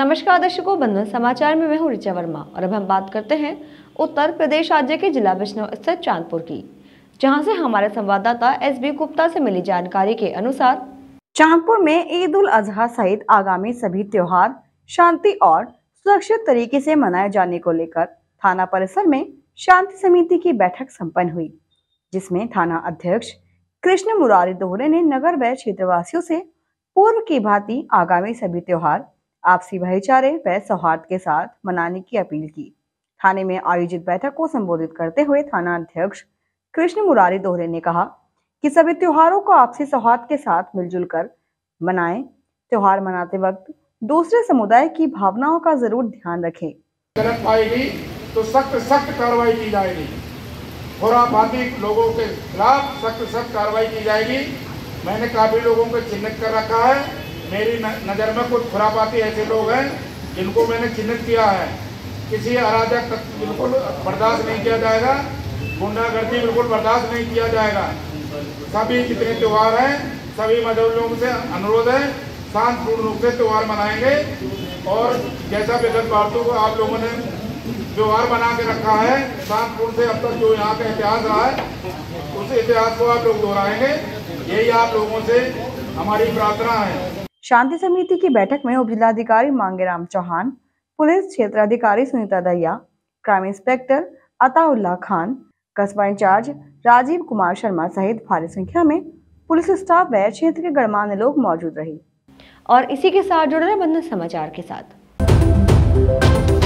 नमस्कार दर्शकों, बंधन समाचार में मैं हूँ ऋचा वर्मा और अब हम बात करते हैं उत्तर प्रदेश राज्य के जिला बिश्नौ स्थित चांदपुर की, जहाँ से हमारे संवाददाता एस बी गुप्ता से मिली जानकारी के अनुसार चांदपुर में ईद उल अजहा सहित आगामी सभी त्योहार शांति और सुरक्षित तरीके से मनाए जाने को लेकर थाना परिसर में शांति समिति की बैठक सम्पन्न हुई, जिसमें थाना अध्यक्ष कृष्ण मुरारी दोहरे ने नगर व क्षेत्रवासियों से पूर्व की भांति आगामी सभी त्योहार आपसी भाईचारे व सौहार्द के साथ मनाने की अपील की। थाने में आयोजित बैठक को संबोधित करते हुए थाना अध्यक्ष कृष्ण मुरारी दोहरे ने कहा कि सभी त्योहारों को आपसी सौहार्द के साथ मिलजुल कर मनाएँ। त्योहार मनाते वक्त दूसरे समुदाय की भावनाओं का ज़रूर ध्यान रखें। गलत पाएगी तो सख्त सख्त कार्रवाई की जाएगी। खुराफाती लोगों के खिलाफ सख्त सख्त कार्रवाई की जाएगी। मैंने काफ़ी लोगों को चिन्हित कर रखा है। मेरी नज़र में कुछ खुरापाती ऐसे लोग हैं, जिनको मैंने चिन्हित किया है। किसी अराजक बिल्कुल बर्दाश्त नहीं किया जाएगा, गुंडागर्दी बिल्कुल बर्दाश्त नहीं किया जाएगा। सभी जितने त्यौहार हैं, सभी मज़हब लोगों से अनुरोध है, शांतपूर्ण रूप से त्यौहार मनाएँगे। और जैसा विगत बातों को आप लोगों ने त्यौहार बना के रखा है, शांतपूर्ण से अब तक जो यहाँ का इतिहास रहा है, उस इतिहास को आप लोग दोहराएँगे। यही आप लोगों से हमारी प्रार्थना है। शांति समिति की बैठक में उपजिलाधिकारी मांगेराम चौहान, पुलिस क्षेत्राधिकारी सुनीता दहिया, क्राइम इंस्पेक्टर अताउल्ला खान, कस्बा इंचार्ज राजीव कुमार शर्मा सहित भारी संख्या में पुलिस स्टाफ व क्षेत्र के गणमान्य लोग मौजूद रहे। और इसी के साथ जुड़ रहे बंधन समाचार के साथ।